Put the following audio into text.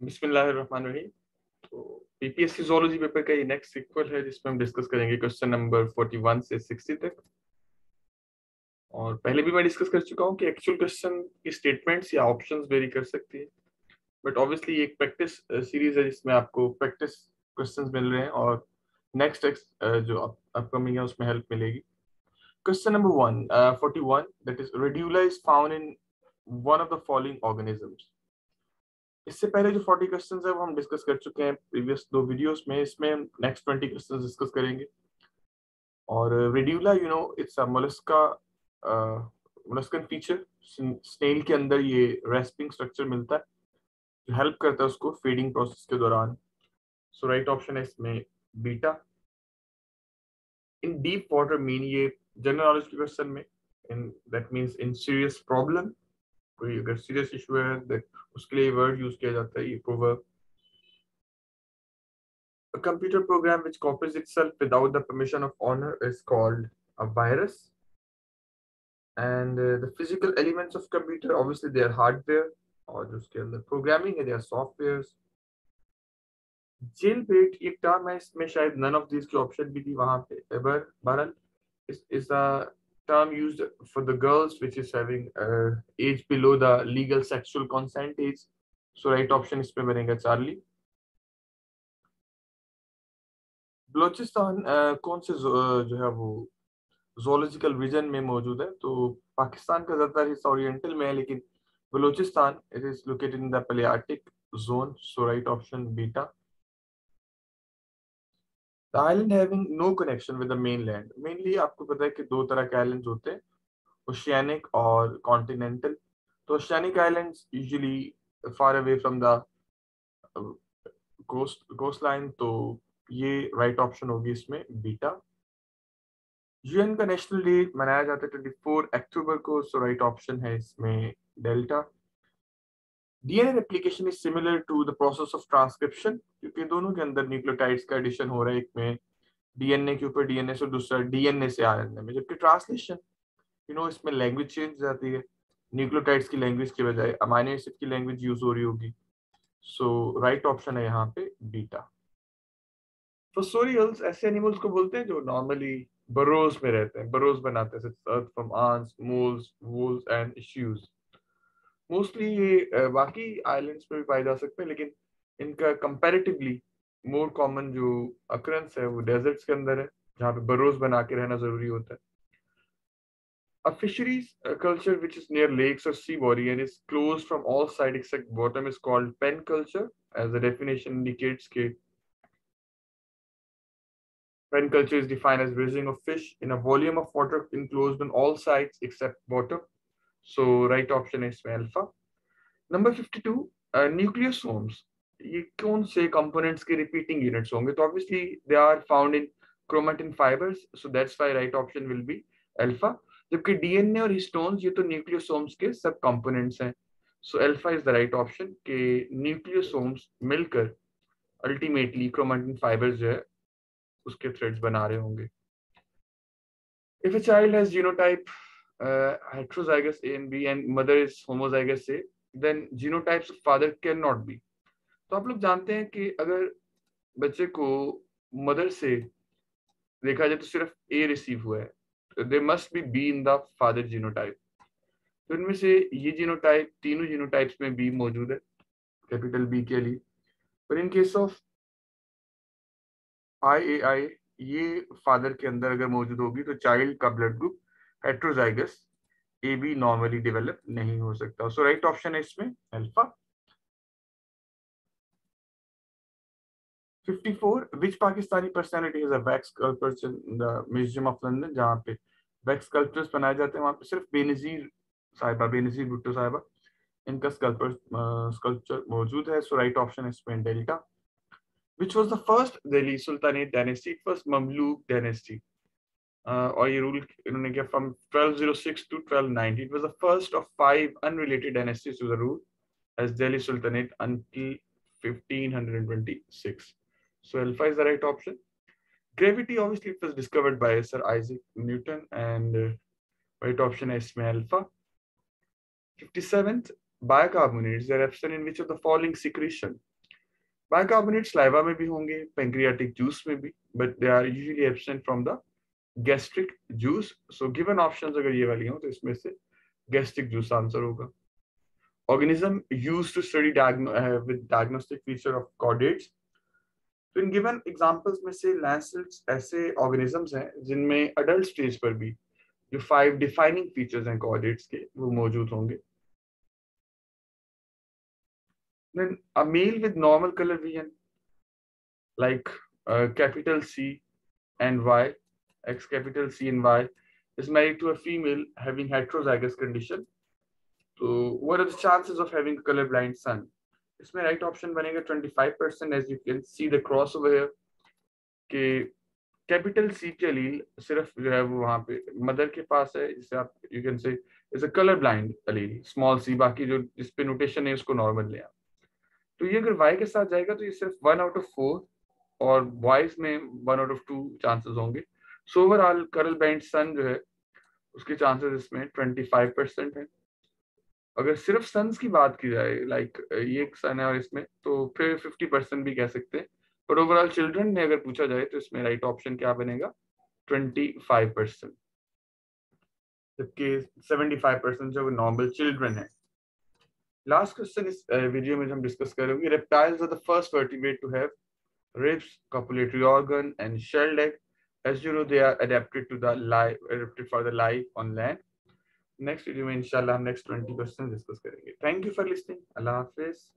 बिस्मिल्लाहिर्रहमानिर्रहीम। तो PPSC zoology paper का ये नेक्स्ट सीक्वल है, जिसमें हम डिस्कस करेंगे क्वेश्चन नंबर 41 से 60 तक। और पहले भी मैं डिस्कस कर चुका हूँ कि एक्चुअल क्वेश्चन की स्टेटमेंट्स या ऑप्शंस वेरी कर सकती है। बट ऑब्वियसली एक प्रैक्टिस सीरीज़ है जिसमें आपको प्रैक्टिस क्वेश्चंस मिल रहे हैं और नेक्स्ट जो अपकमिंग है उसमें हेल्प मिलेगी। Question number one forty one that is is found in one of the following organisms इससे पहले जो 40 क्वेश्चंस है, वो हम डिस्कस कर चुके हैं प्रीवियस दो वीडियोस में। इसमें नेक्स्ट 20 क्वेश्चंस डिस्कस करेंगे। और radula you know it's a mollusca molluscan feature snail के अंदर ये रेस्पिंग स्ट्रक्चर मिलता है, जो हेल्प करता है उसको फीडिंग प्रोसेस के दौरान। सो राइट ऑप्शन है इसमें beta in deep water mean ये जनरल नॉलेज के क्वेश्चन में। In that means in serious problem कोई अगर सीरियस इशू है उसके लिए वर्ड यूज़ किया जाता है ये proverb computer program which copies itself without the permission of owner is called a virus. And uh, the physical elements of computer, obviously they are hardware और जो उसके अंदर प्रोग्रामिंग है they are softwares. जेल बेट एक टर्म है इसमें शायद नन ऑफ़ दिस की ऑप्शन भी थी वहाँ पे बर बहरल इस इस term used for the girls which is having uh, age below the legal sexual consent age. So right option is बनेगा चार्ली बलोचिस्तान कौन से जो है वो जोलॉजिकल रीजन में मौजूद है तो पाकिस्तान का ज़्यादातर हिस्सा ओरिएंटल में है लेकिन Balochistan it is located in the palearctic zone so right option beta The island having no connection with the mainland. Mainly आपको पता है कि दो तरह के आइलैंड होते हैं ओशियनिक और कॉन्टिनेंटल तो oceanic island usually far away from दोस्ट coast line तो ये राइट ऑप्शन होगी इसमें बीटा यूएन का नेशनल डे मनाया जाता है ट्वेंटी फोर अक्टूबर को सो राइट ऑप्शन है इसमें delta DNA replication is similar to the process of transcription क्योंकि दोनों के अंदर न्यूक्लियोटाइड्स का एडिशन हो रहा है, एक में डीएनए के ऊपर डीएनए से दूसरा डीएनए से आरएनए में, जबकि ट्रांसलेशन यू नो इसमें लैंग्वेज चेंज जाती है। न्यूक्लियोटाइड्स की लैंग्वेज की बजाय अमाइनो एसिड की लैंग्वेज यूज़ हो रही होगी। सो राइट ऑप्शन है यहाँ पे बीटा फोसोरियल्स ऐसे एनिमल्स को बोलते हैं जो नॉर्मली बरोज में रहते हैं बरोज बनाते हैं फ्रॉम आंस मोल्स वूल्स एंड इश्यूज़ मोस्टली ये बाकी आइलैंड्स में भी पाए जा सकते हैं, लेकिन इनका कंपैरेटिवली मोर कॉमन जो अक्रंस है, वो डेजर्ट्स के अंदर है, जहाँ पे बरोज बना के रहना ज़रूरी होता है। A fisheries culture which is near lakes और sea body and is close from all side except bottom is called pen culture as a definition indicates के pen culture is defined as raising of fish in a volume of water enclosed on all sides except bottom So right option is alpha. Number 52, uh, nucleosomes. ये कौन से components के repeating units होंगे तो obviously they are found in chromatin fibers so that's why right option will be alpha जबकि DNA और histones ये तो nucleosomes के सब components हैं so alpha is the right option कि nucleosomes मिलकर ultimately chromatin fibers जो है उसके threads बना रहे होंगे if a child has genotype uh, heterozygous A and B and mother is homozygous A, then genotypes father cannot be. तो आप लोग जानते हैं कि अगर बच्चे को मदर से देखा जाए तो सिर्फ़ ए रिसीव हुआ है। They must be be in the father genotype तो इनमें से ये जीनोटाइप तीनों जीनोटाइप्स में बी मौजूद है कैपिटल बी के लिए। पर in case of I A I ये फादर के अंदर अगर मौजूद होगी तो चाइल्ड का blood group heterozygous A B normally develop नहीं हो सकता। सो राइट ऑप्शन है इसमें alpha 54 which Pakistani personality has a wax sculpture in the museum of London जहाँ पे वैक्स स्कल्पचर्स बनाए जाते हैं, वहाँ पे सिर्फ़ बेनजीर साहिबा, बेनजीर भुट्टो साहिबा, इनका स्कल्पर स्कल्पचर मौजूद है। So right option is pen delta. Which was the first Delhi sultanate dynasty first Mamluk dynasty uh, or ये rule इन्होंने किया from 1206 to 1290. It was the first of five unrelated dynasties to the rule as Delhi Sultanate until 1526. So alpha is the right option. Gravity, obviously, it was discovered by Sir Isaac Newton, and uh, right option is alpha. 57th, bicarbonates. They're absent in which of the following secretion? Bicarbonate saliva में भी होंगे pancreatic juice में भी but they are usually absent from the gastric juice so given option अगर ये वाली हो तो इसमें से गैस्ट्रिक जूस आंसर होगा। To study diagno uh, with diagnostic feature of chordates. तो इन गिवन एग्जांपल्स में से लैंसेट्स ऐसे ऑर्गेनिजम्स हैं जिनमें अडल्ट स्टेज पर भी जो फाइव डिफाइनिंग फीचर्स हैं कोऑर्डिनेट्स के वो मौजूद होंगे। Then a male with normal color vision like uh, capital C and Y, X capital C and Y is married to a female having heterozygous condition. So what are the chances of having colorblind son? इसमें right option बनेगा 25% as you can see the cross over here कि capital C के allele सिर्फ़ जो है वो वहाँ पे मदर के पास है जिसे आप you can say is a colour blind allele small C बाकी जो जिस पे नोटेशन है उसको नॉर्मल ले आप तो ये अगर वाई के साथ जाएगा तो ये सिर्फ़ वन आउट ऑफ़ फोर और बॉयज़ में one out of two chances होंगे सो ओवरऑल करल बैंड सन जो है उसके चांसेस इसमें ट्वेंटी फाइव परसेंट है। अगर सिर्फ़ सन्स की बात की जाए लाइक ये एक सन है और इसमें तो फिर फिफ्टी परसेंट भी कह सकते हैं। पर ओवरऑल चिल्ड्रन में अगर पूछा जाए तो इसमें राइट ऑप्शन क्या बनेगा? ट्वेंटी फाइव परसेंट जबकि सेवेंटी फाइव परसेंट जो नॉर्मल चिल्ड्रन है। लास्ट क्वेश्चन इस वीडियो में हम discuss करेंगे reptiles are the first vertebrate to have ribs, copulatory organ and shelled egg. As you know, they are adapted to the life, adapted for the life on land. Next video, inshallah, next 20 questions discuss. Thank you for listening. Allah Hafiz.